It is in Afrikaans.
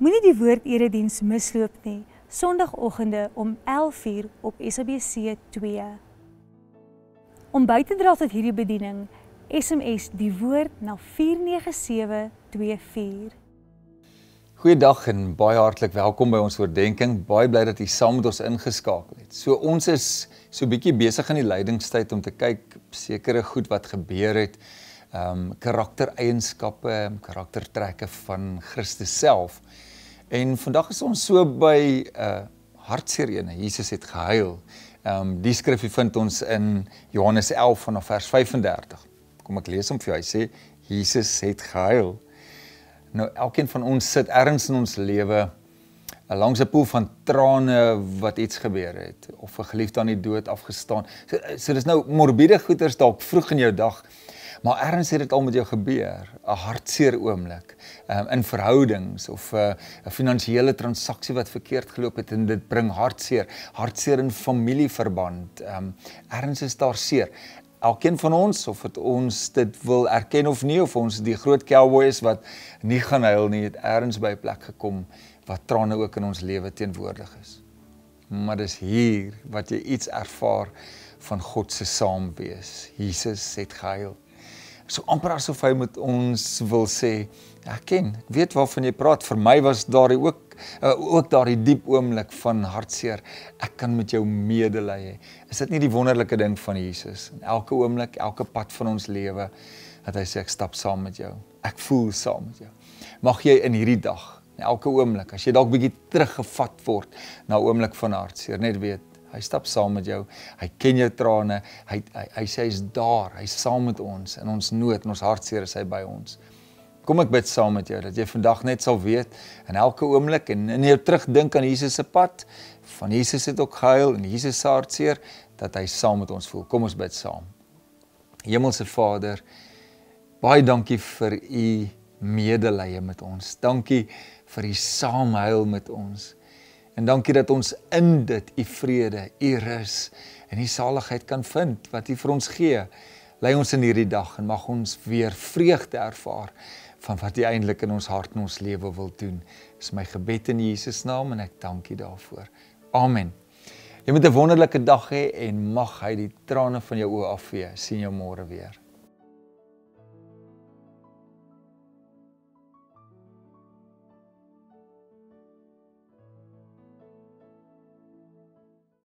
Moenie die woord erediens misloop nie. Sondagoggende om 11:00 op SABC 2. Om by te dra tot hierdie bediening, SMS die woord na 49724. Goeiedag en baie hartlik welkom by ons oordeenking. Baie bly dat u saam met ons ingeskakel het. So ons is so bietjie besig in die lydingstyd om te kyk sekere goed wat gebeur het. Ehm um, karaktereienskappe, karaktertrekke van Christus self. En vandag is ons so by 'n uh, hartseer ene. Jesus het gehuil. Ehm um, die skrifgie vind ons in Johannes 11 vanaf vers 35. Kom ek lees hom vir jou. Hy sê Jesus het gehuil. Nou elkeen van ons sit ergens in ons lewe eh, langs 'n poel van trane wat iets gebeur het of 'n geliefde aan die dood afgestaan. So, so dis nou morbiede goeters dalk vroeg in jou dag. Maar erns het dit al met jou gebeur, 'n hartseer oomblik, um, in verhoudings of 'n uh, finansiële transaksie wat verkeerd geloop het en dit bring hartseer, hartseer in familieverband. Ehm um, erns is daar seer. Elkeen van ons of dit ons dit wil erken of nie of ons die groot cowboy is wat nie gaan huil nie, het erns by 'n plek gekom wat trane ook in ons lewe teenwoordig is. Maar dis hier wat jy iets ervaar van God se saamwees. Jesus het gehuil so amper asof hy met ons wil sê, ek ken, ek weet waarvan jy praat. Vir my was daar ook uh, ook daardie diep oomblik van hartseer. Ek kan met jou medelee hê. Is dit nie die wonderlike ding van Jesus? In elke oomblik, elke pad van ons lewe dat hy sê ek stap saam met jou. Ek voel saam met jou. Mag jy in hierdie dag, in elke oomblik, as jy dalk bietjie teruggevat word na 'n oomblik van hartseer, net weet Hy stap saam met jou. Hy ken jou trane. Hy hy, hy sê hy's daar. Hy's saam met ons in ons nood en ons hartseer is hy by ons. Kom ek bid saam met jou dat jy vandag net sal weet in elke oomblik en in jou terugdink aan Jesus se pad van Jesus het ook gehuil en Jesus se hartseer dat hy saam met ons voel. Kom ons bid saam. Hemelse Vader, baie dankie vir u medelee met ons. Dankie vir u saamhuil met ons. En dankie dat ons in dit u vrede, u rus en u saligheid kan vind wat u vir ons gee. Lei ons in hierdie dag en mag ons weer vreugde ervaar van wat u eintlik in ons hart en ons lewe wil doen. Dis my gebed in Jesus naam en ek dank u daarvoor. Amen. Jy moet 'n wonderlike dag hê en mag hy die trane van jou oë afvee. Sien jou môre weer.